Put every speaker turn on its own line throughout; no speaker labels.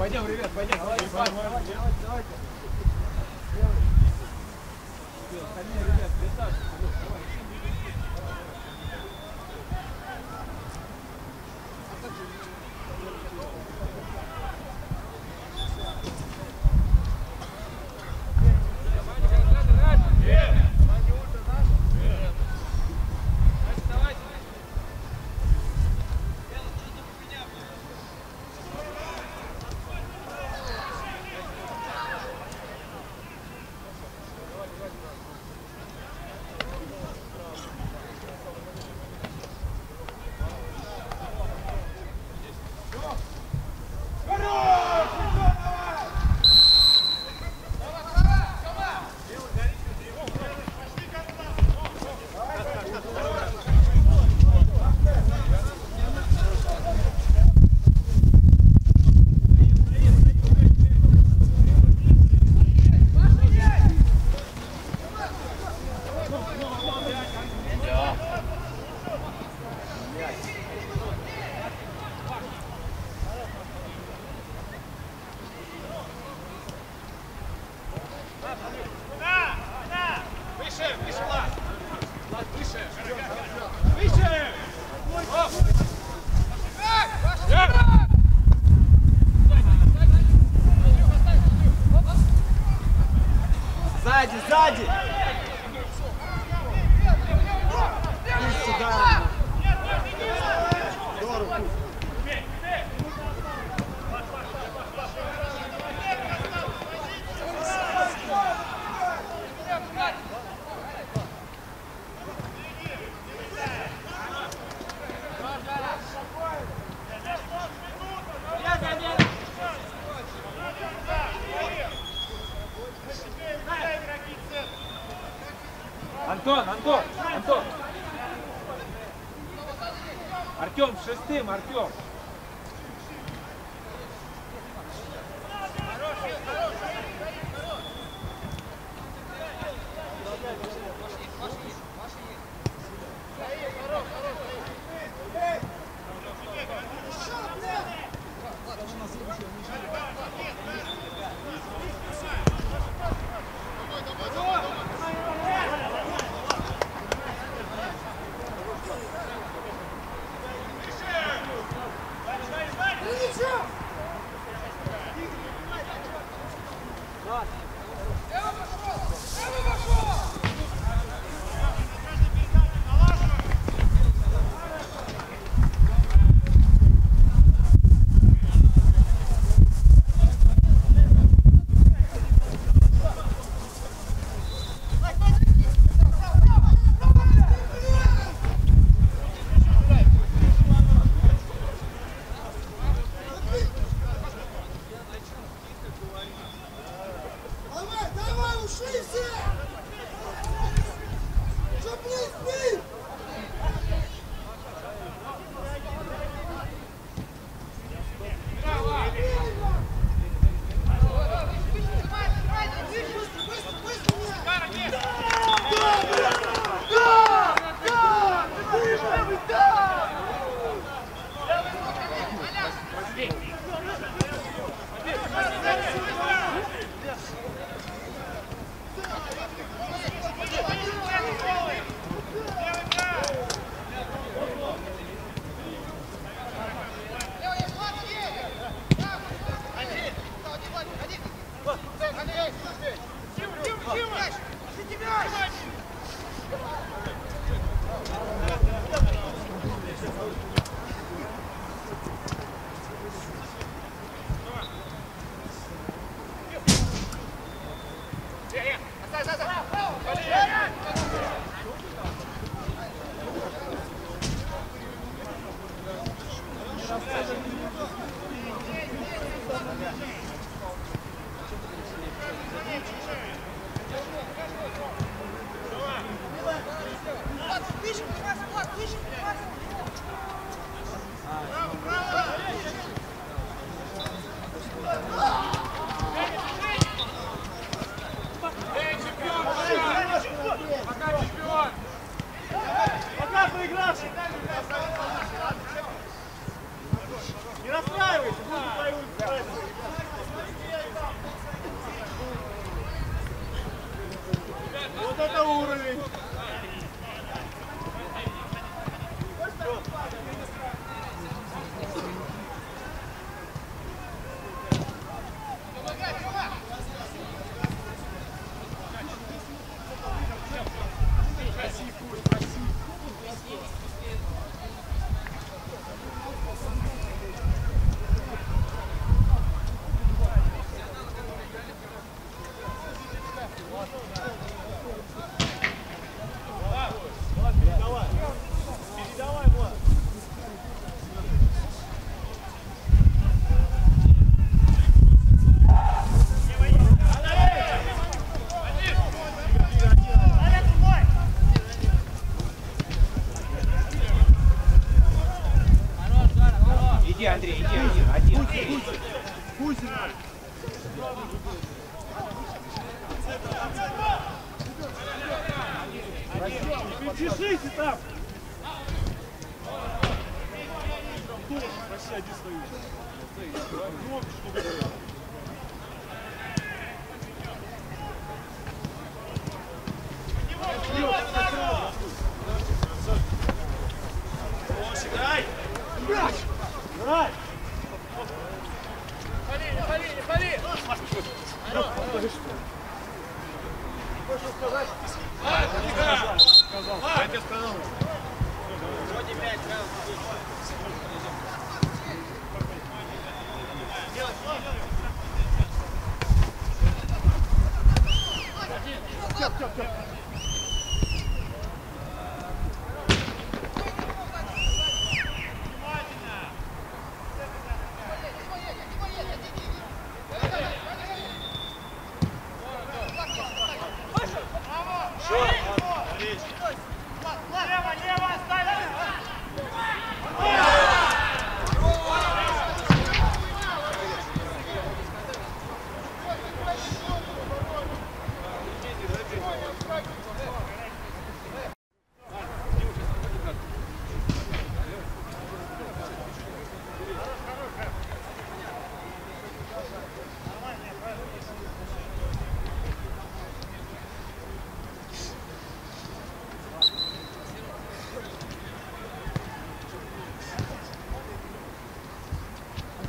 Пойдем, ребят, пойдем. Давайте, давайте, давайте, давайте. Остальные, ребят, присаживайтесь. Давай. Антон, Антон, Антон! Артем, шестым, Артем!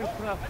Один,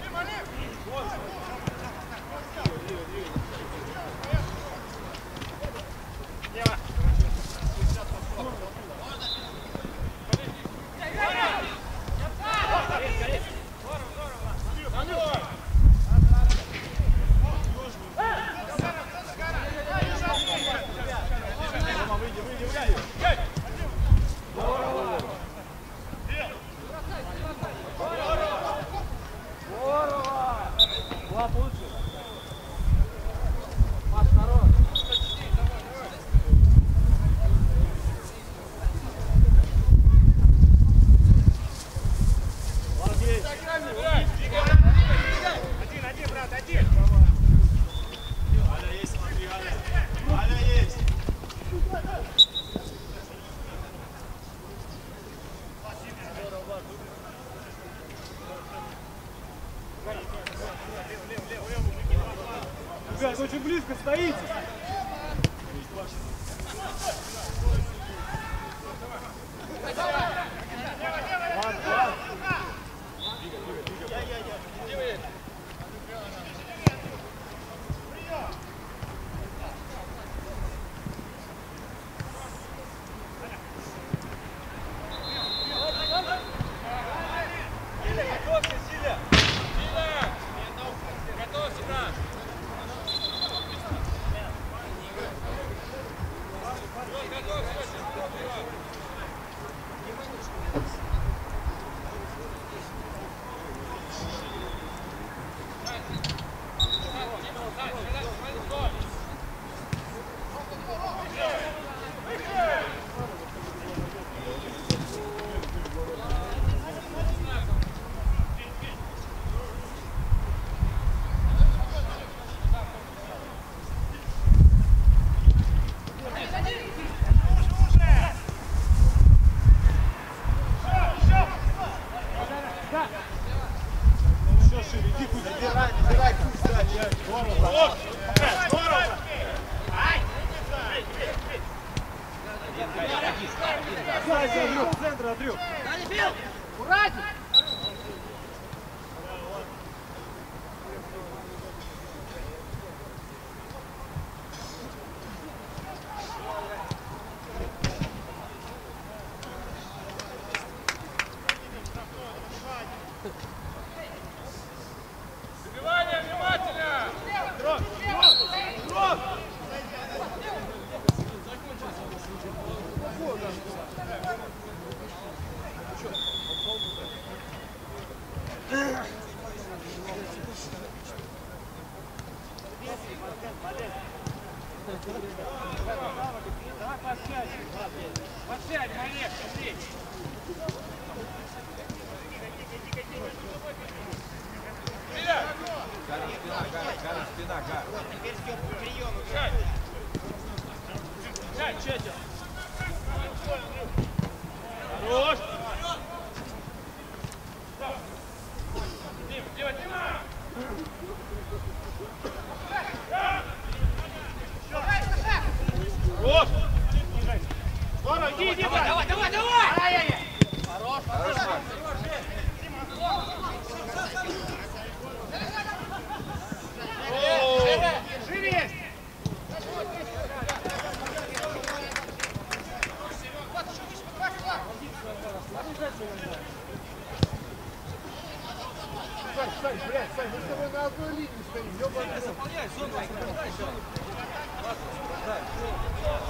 Сань, Сань, блядь, Сань, мы с тобой на одной линии стоим, ёбаный рот.
Заполняй зону, заполняй зону.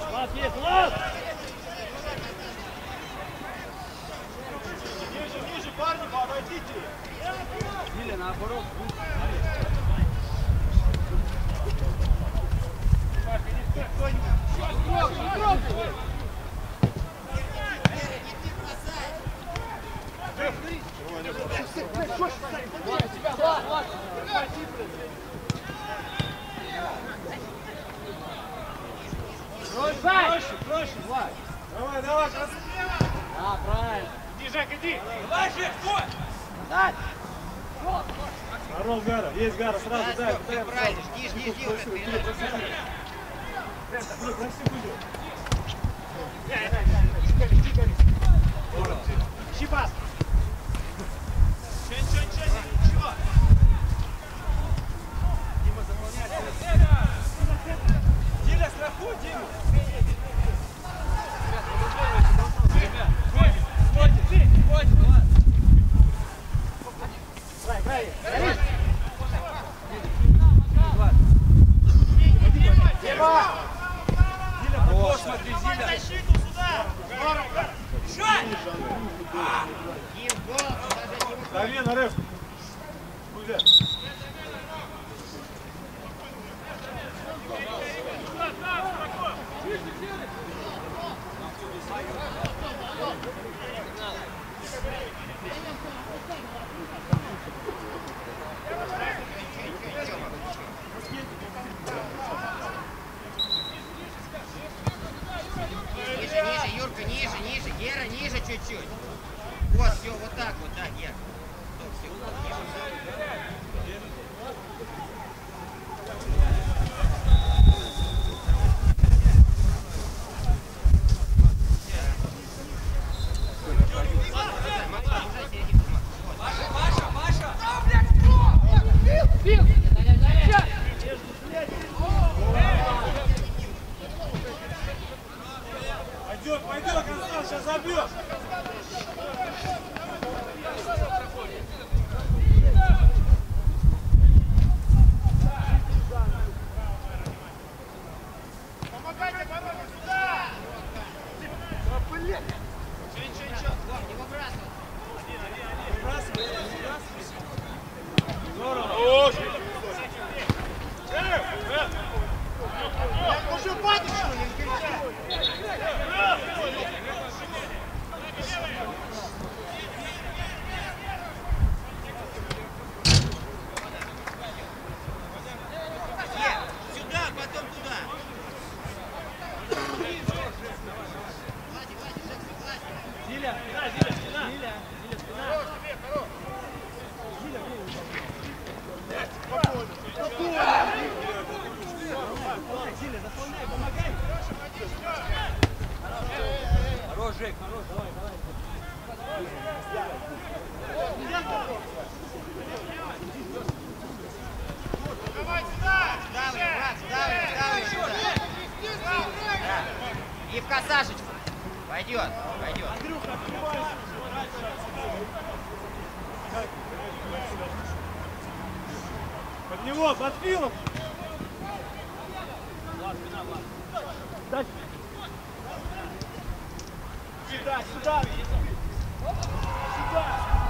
Влад есть, Влад.
Ниже, ниже, парни, обойдите.
Или наоборот. Проще, проще, Влад.
Давай, давай, красавчик.
Да, правильно.
Иди, Жек, иди.
Дать.
Здоров, Гара, есть Гара, сразу
Да,
дай.
Все правильно. Жди, жди, жди уже. передачу.
Ищи пас.
Диля, страхуй, Дима. Хорош, смотри, Зиля.
Дим, гол. Даже не выходит.
Дави на рэп. Кузя.
Ниже, ниже, Юрка, ниже, ниже. Гера, ниже чуть-чуть. Вот, все, вот так вот, да, Гера. Все, все, ниже,
Пойдет, пойдет, Констант, сейчас забьешь.
Помогайте, помогайте, сюда.
Не выбрасывай.
Хорош. Э, э.
Ну что, падать, что ли? Не кричи.
Ге, Сюда, потом туда.
Зиля, да, Зиля, спина. Зиля, Зиля, спина. Зиля, заполняй, помогай. Хорош, Жек, хорош, давай, давай.
Давай сюда.
Сдавливай, брат, сдавливай, сдавливай сюда. Да. И в косашечку. Пойдет, пойдет.
Под него, под Филом. Сюда, сюда. Сюда.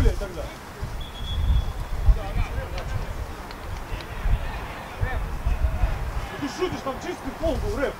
Блядь, тогда? Ты шутишь, там чистый пол был, рэп.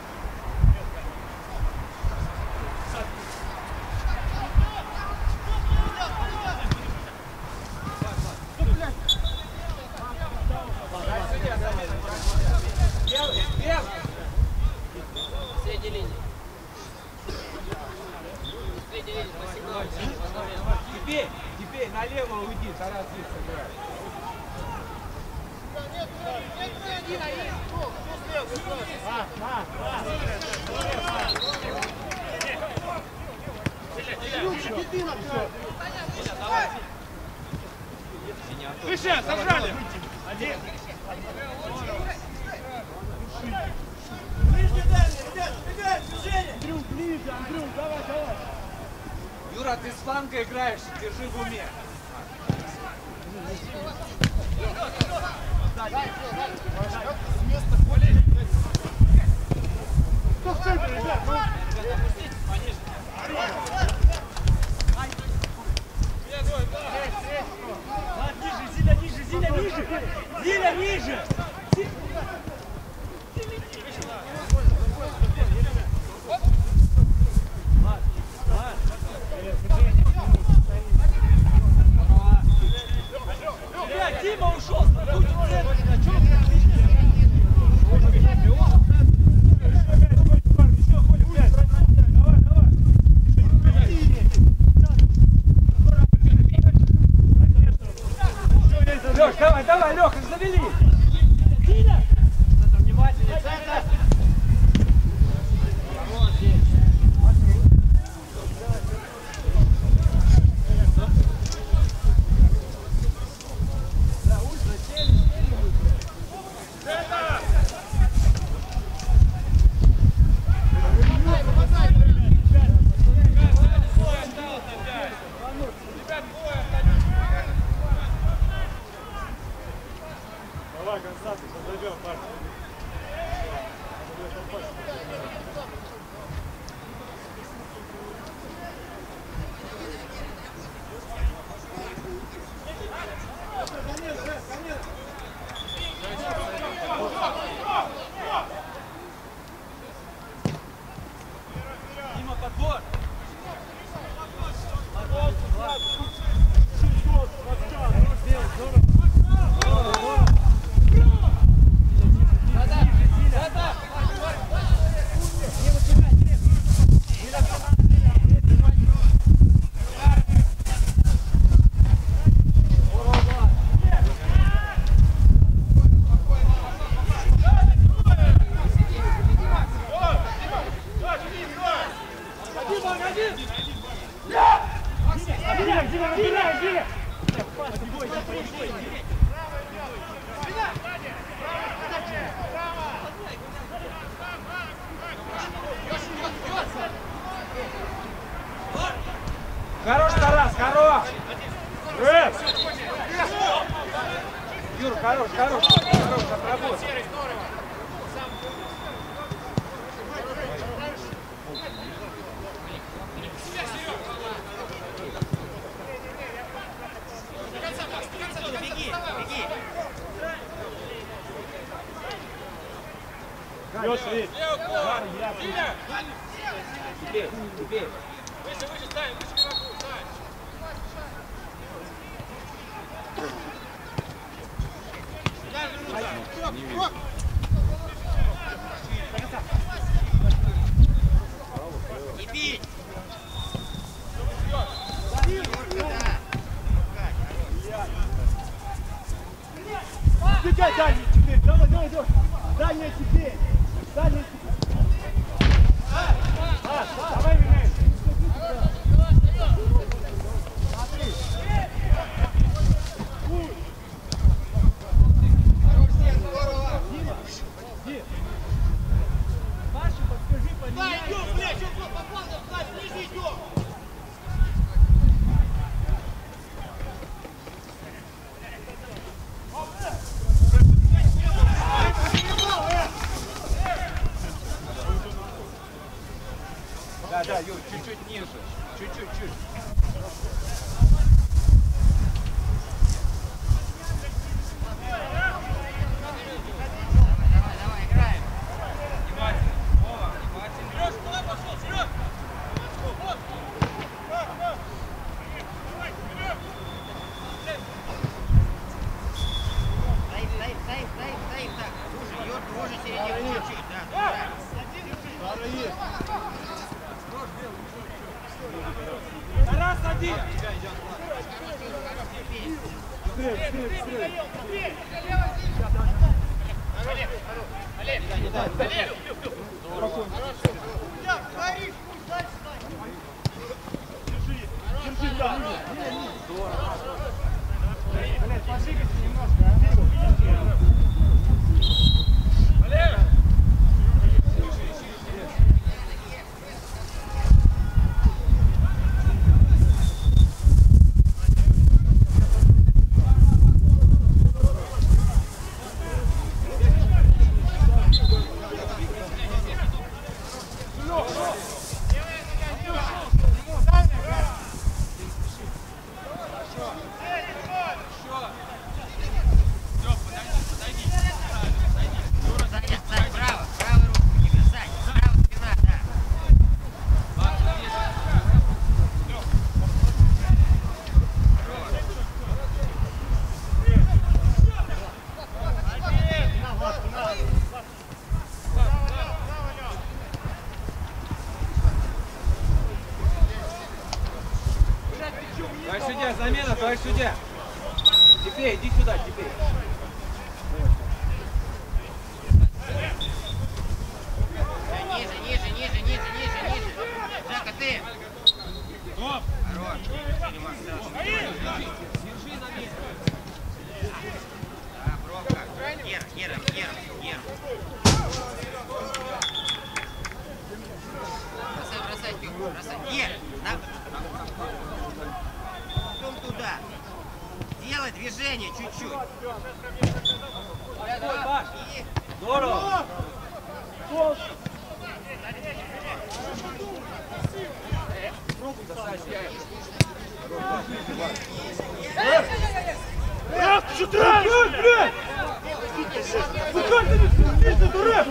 Хорош, хорош, хорош, отработай.
Лёш,
Лёш! Лёш!
Теперь, теперь!
Выше, выше, ставим, выше, там не вижу.
Не бить!
Убегай, Даня, теперь! Давай, давай, давай! Даня, теперь! Даня, теперь! быстрее, быстрее, быстрее. Держи, держи, да. Пошли немножко, а? Раз, чотири! Виходьте, не дурак!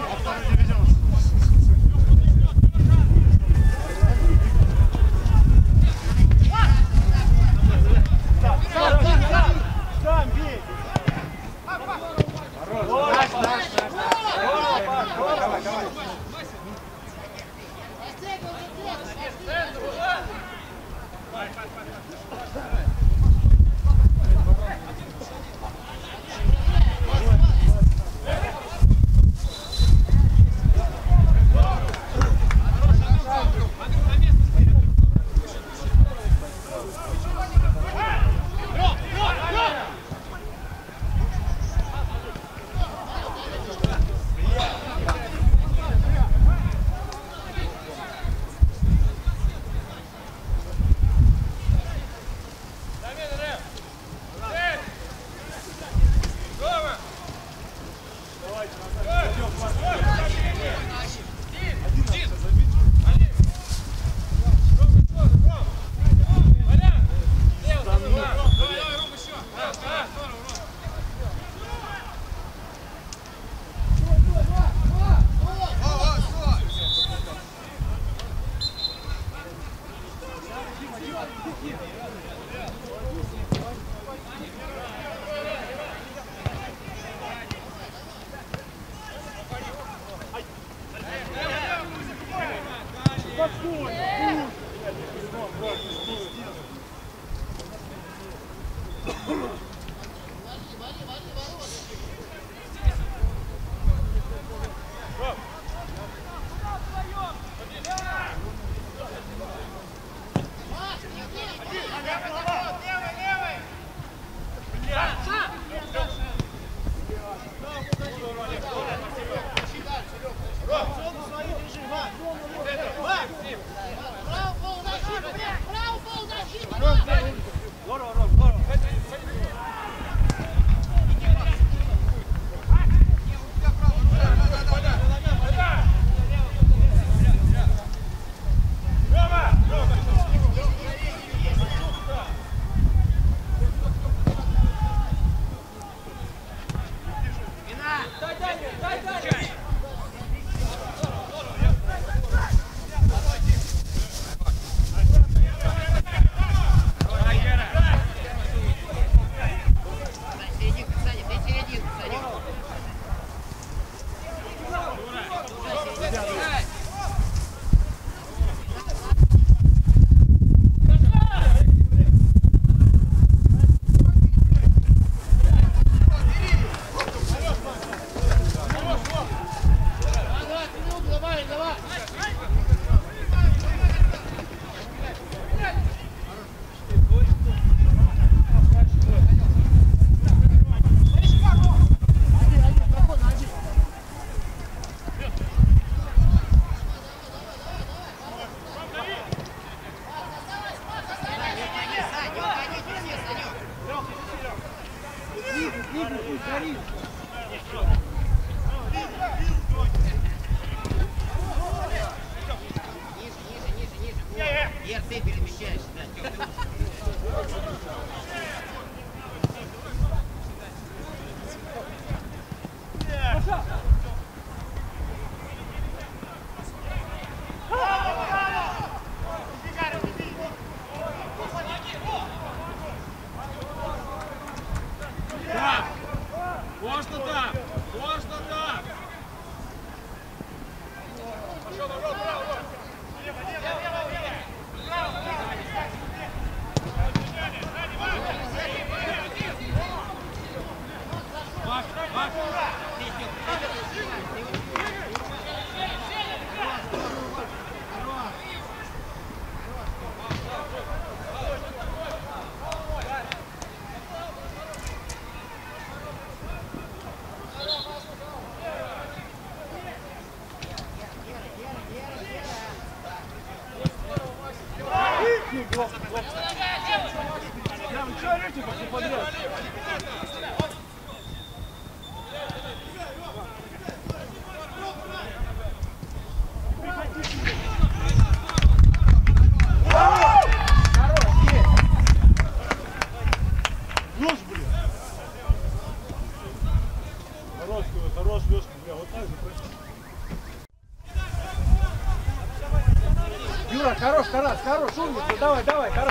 давай, давай,
хорошо.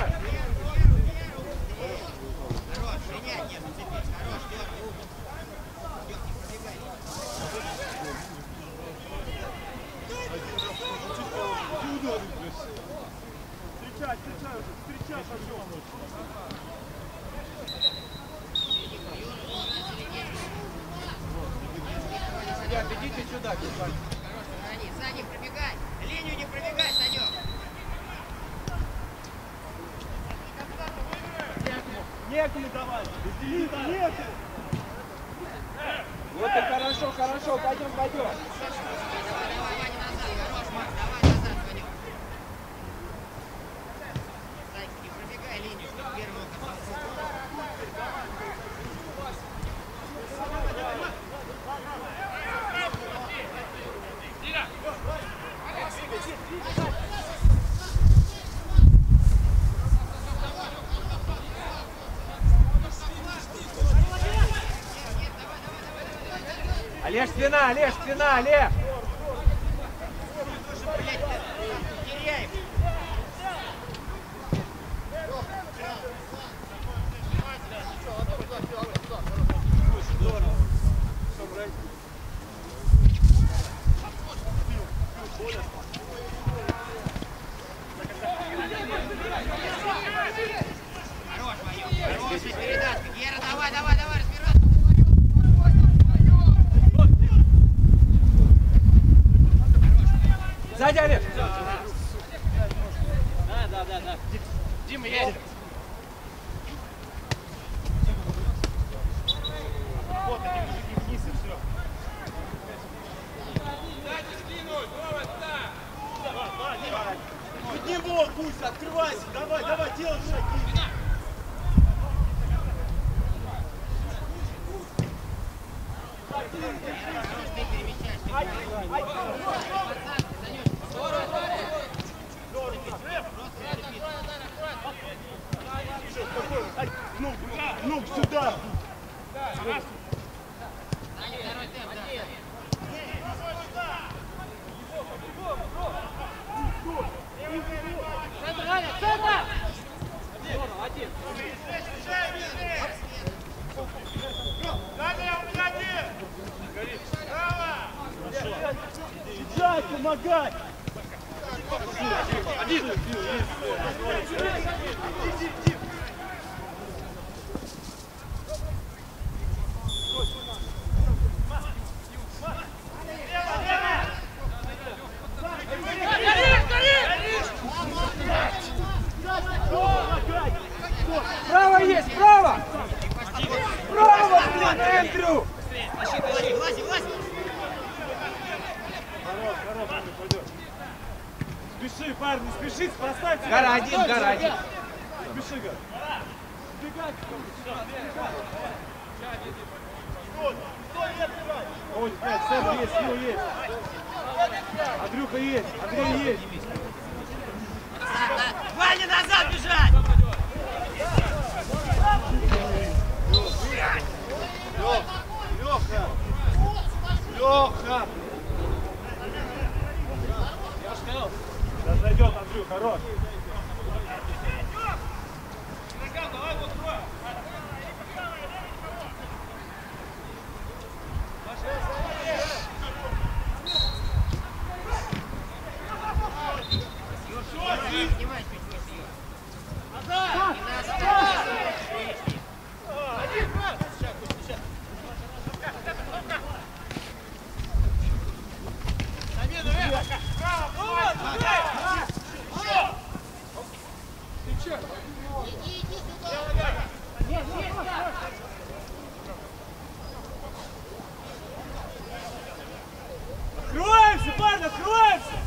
некому давать. Без нет. Вот и хорошо, хорошо, пойдем, пойдем.
Thank you.
Олеж, спина, Олеж, спина,
Олеж! помогать!
Один! Один!
Степан,
открываемся!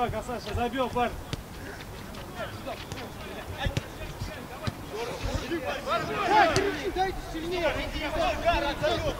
Давай, Касаша, забил, парень.
Дайте сильнее! Дайте сильнее!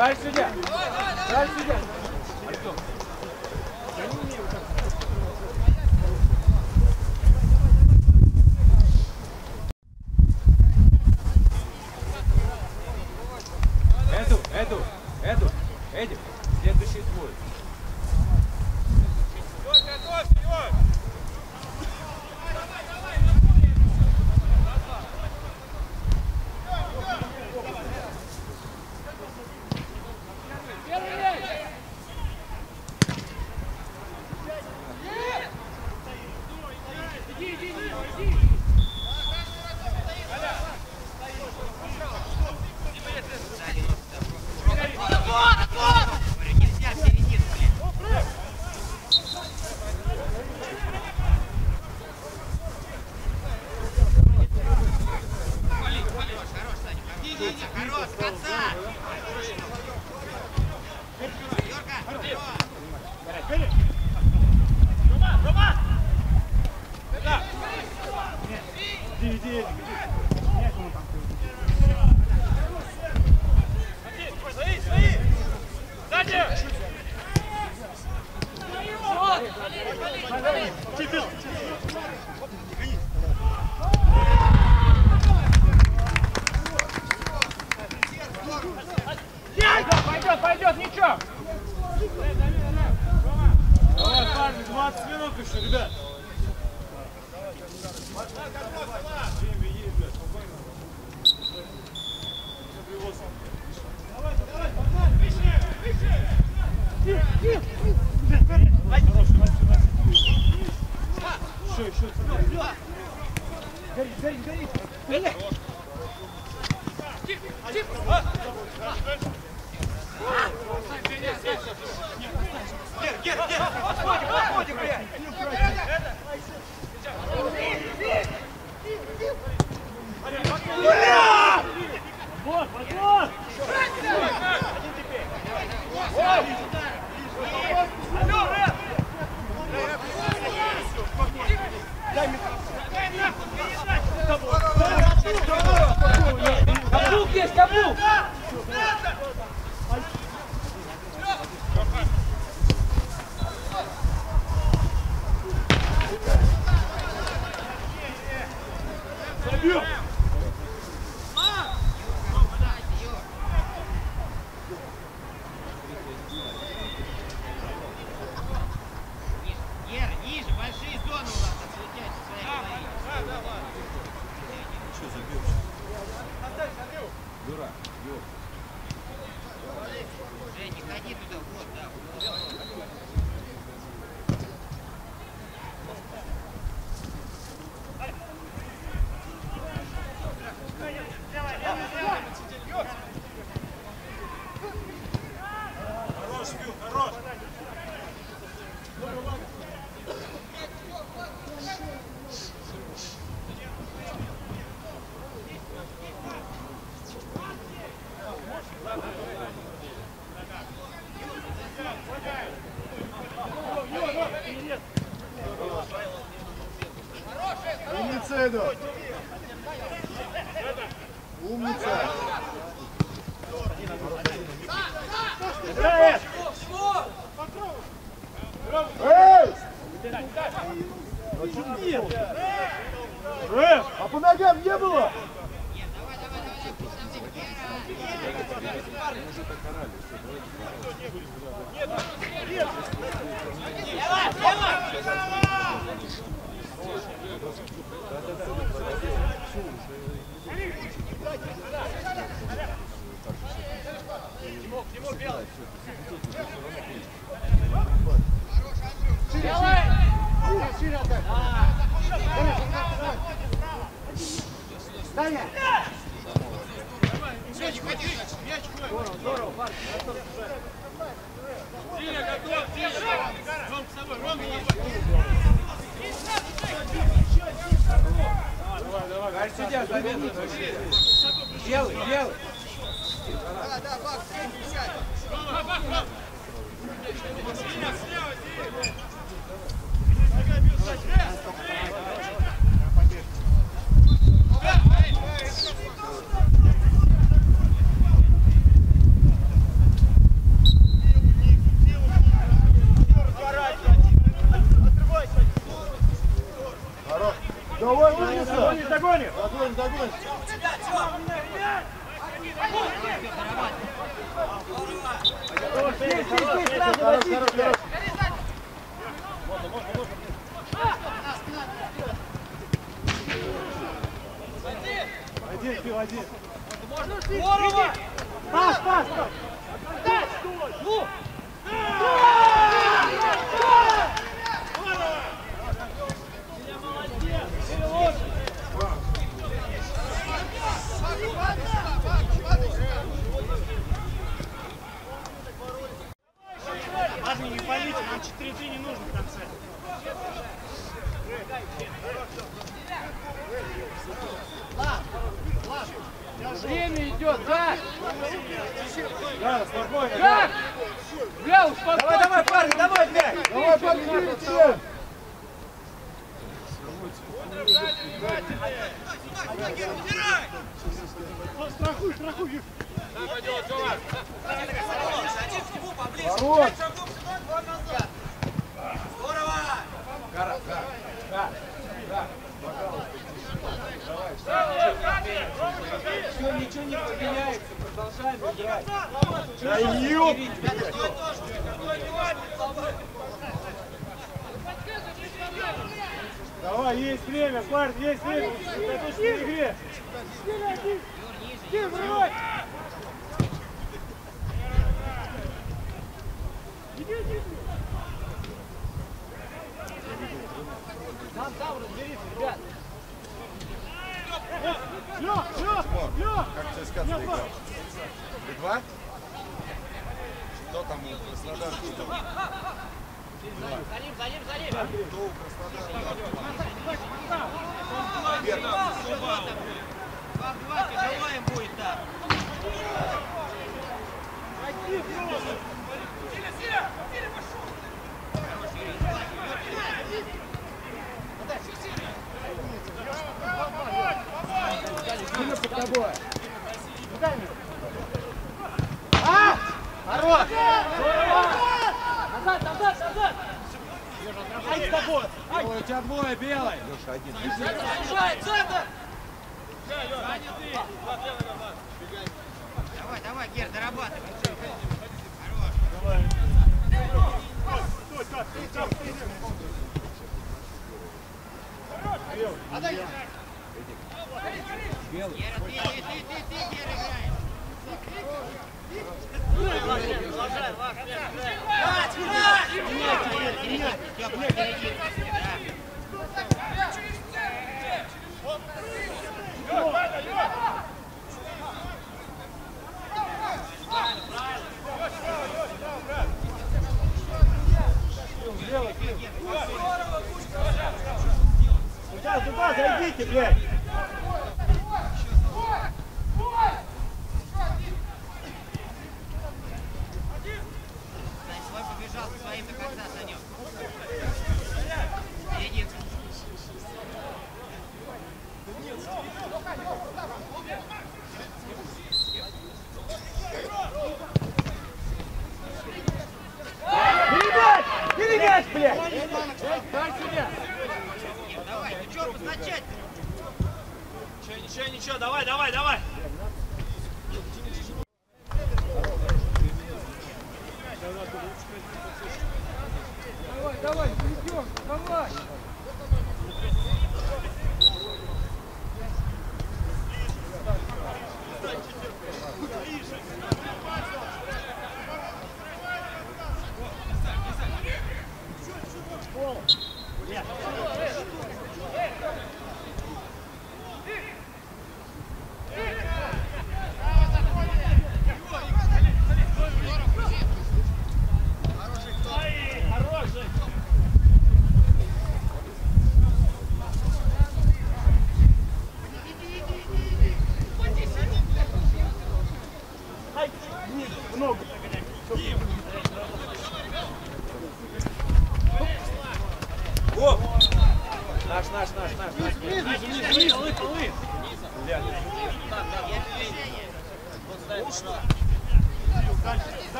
来师姐。Аж сидят, заметно. Белый, белый. Да,
да, бак, пятьдесят. Слева, слева,
Давай, Лариса! Догонишь, догонишь!
Догонишь,
догонишь!
Можно,
можно,
можно.
Один, пил, один.
Можно шли, Здорово!
Пас, пас, пас!
Ну!
Да! Да!
Да! Идет, да!
Да, спокойно.
Как? Бля, успокойся!
Давай, давай, парни, давай, блядь.
Давай, подберите!
Страхуй, страхуй.
Ворот!
Все, ничего не поменяется, продолжаем играть.
Да ёп!
Давай, есть время, парень, есть время. В сосредоточенной игре.
Ты врать! Там, там разберись, ребят.
Как ЦСКА играл? Два? Кто там у Краснодара?
За ним, за ним, за ним!
Кто у Краснодара?
Два-два, тяжело им будет так.
Назад, назад, назад!
Ай, с тобой.
У тебя двое белый.
Заряжай, центр! Давай, давай, Гер, дорабатывай. Гера, ты, ты, ты, ты, ты, Гер, играешь. Степа, впереди, да.
Туда, туда, зайдите, блядь. 何を。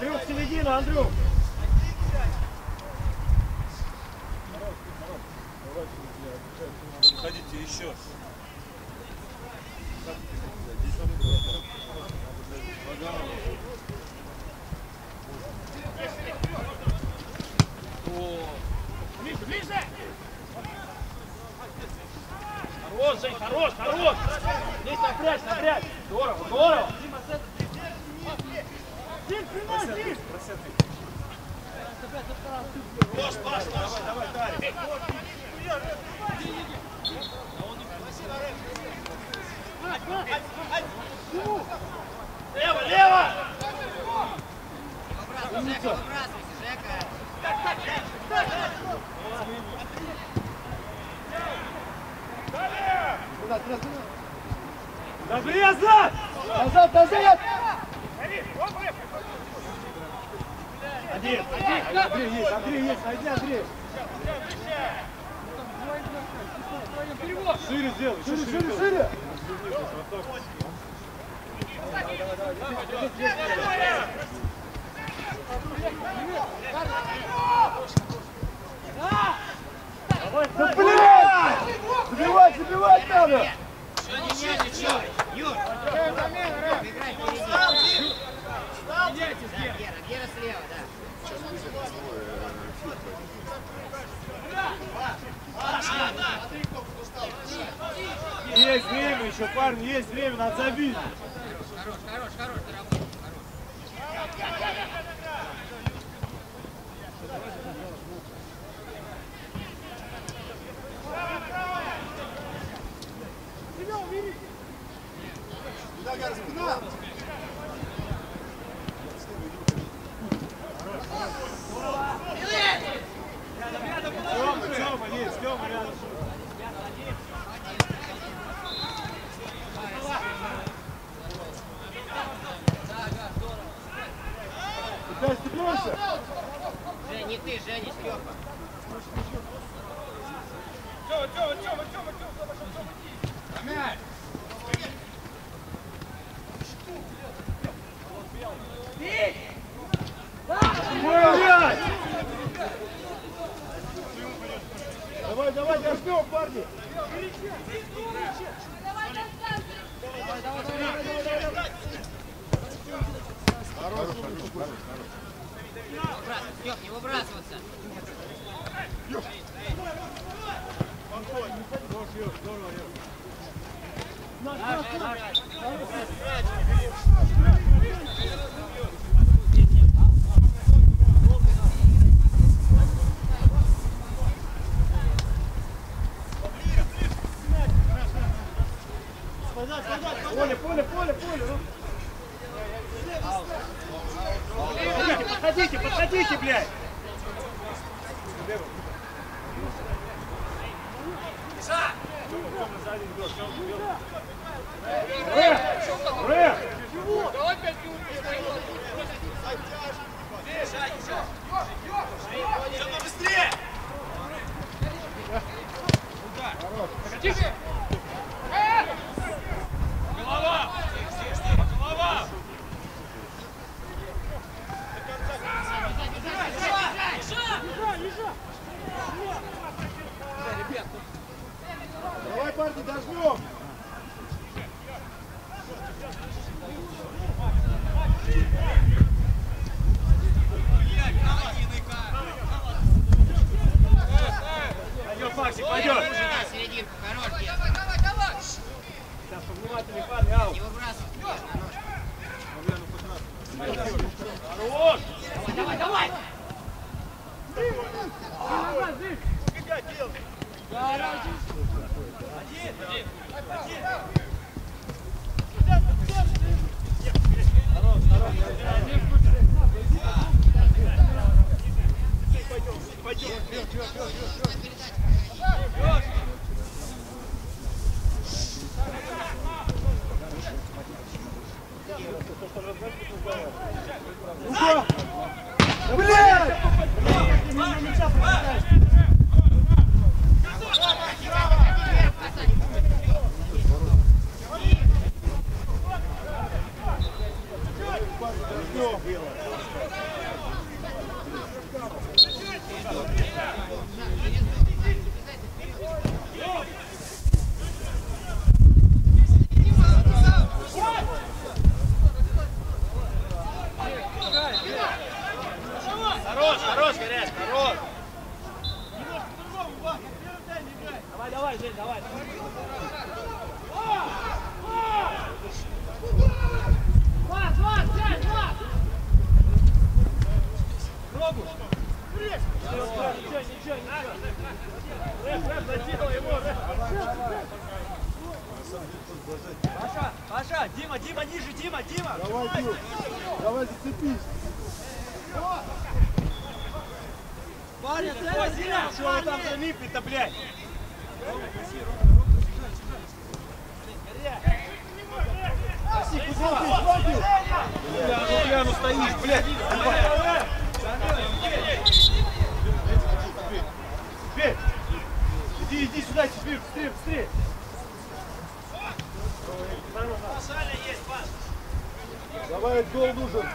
Андрюх, середину, Андрюх!
Agora,
se Давай, парни, дожмем! Пойдет, Максик, пойдет!
Да, серединку, хорош, Гера.
Сейчас, повнимательнее, парни, ау!
Не выбрасывай.
Хорош!
Ну-ка! Да, блядь! Мимо мяча пропускаешь.
Дима, Дима, ниже, Дима, Дима!
Давай, Дим, давай зацепись.
Парень, давай, Дима! Что вы там залипли-то, блядь?
Проси, куда ты, хватит?
Бля, ну прямо стоишь, блядь.
Теперь, иди, иди сюда, теперь, быстрее, быстрее. Давай, гол нужен.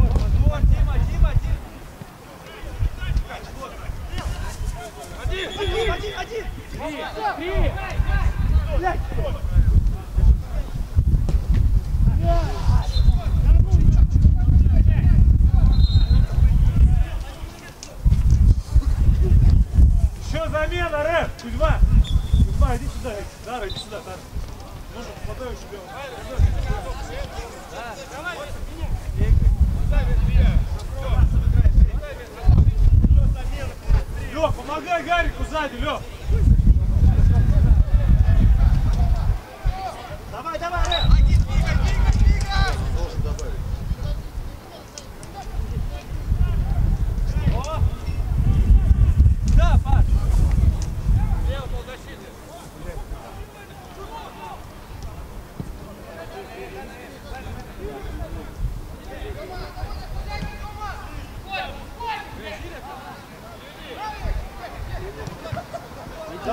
Подбор, Дима, Дима, Дима! Один, один, один!
Еще замена, Рэп! Кузьма! Кузьма, иди сюда. Дара, иди сюда, Дара. Нужно попадаешь себе. Лёх, помогай Гарику сзади, Лёх.
Давай, давай, Рэп!
Должен добавить.
Да, Паш!